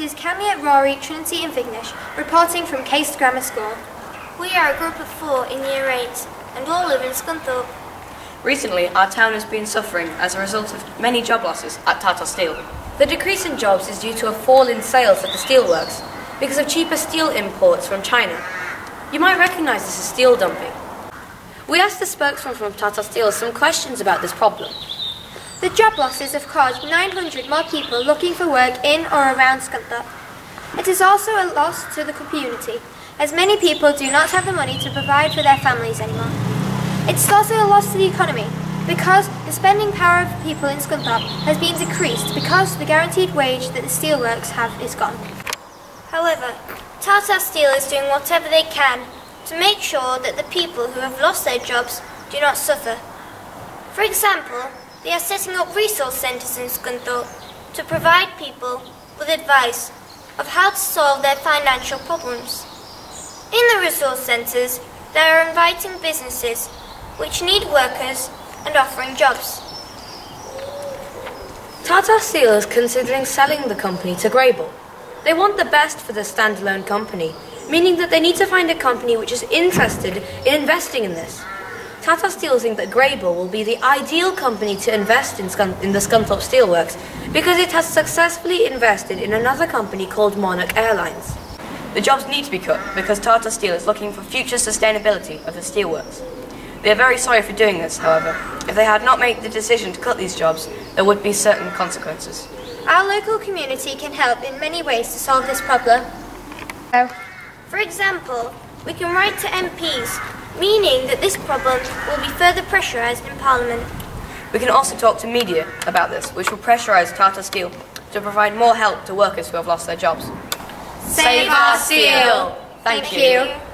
is Camille Rory, Trinity and Vignesh reporting from Caistor Grammar School. We are a group of four in year 8 and all live in Scunthorpe. Recently, our town has been suffering as a result of many job losses at Tata Steel. The decrease in jobs is due to a fall in sales at the steelworks because of cheaper steel imports from China. You might recognise this as steel dumping. We asked the spokesman from Tata Steel some questions about this problem. The job losses have caused 900 more people looking for work in or around Scunthorpe. It is also a loss to the community, as many people do not have the money to provide for their families anymore. It's also a loss to the economy, because the spending power of people in Scunthorpe has been decreased because the guaranteed wage that the steelworks have is gone. However, Tata Steel is doing whatever they can to make sure that the people who have lost their jobs do not suffer. For example, they are setting up resource centres in Scunthorpe to provide people with advice of how to solve their financial problems. In the resource centres, they are inviting businesses which need workers and offering jobs. Tata Steel is considering selling the company to Greybull. They want the best for the standalone company, meaning that they need to find a company which is interested in investing in this. Tata Steel think that Greybull will be the ideal company to invest in, Scun- in the Scunthorpe Steelworks because it has successfully invested in another company called Monarch Airlines. The jobs need to be cut because Tata Steel is looking for future sustainability of the steelworks. They are very sorry for doing this, however. If they had not made the decision to cut these jobs, there would be certain consequences. Our local community can help in many ways to solve this problem. For example, we can write to MPs, meaning that this problem will be further pressurised in Parliament. We can also talk to media about this, which will pressurise Tata Steel to provide more help to workers who have lost their jobs. Save our steel! Thank, Thank you.